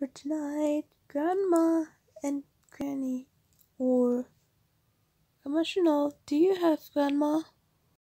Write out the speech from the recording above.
for tonight, Grandma and Granny. Or, emotional. Do you have Grandma?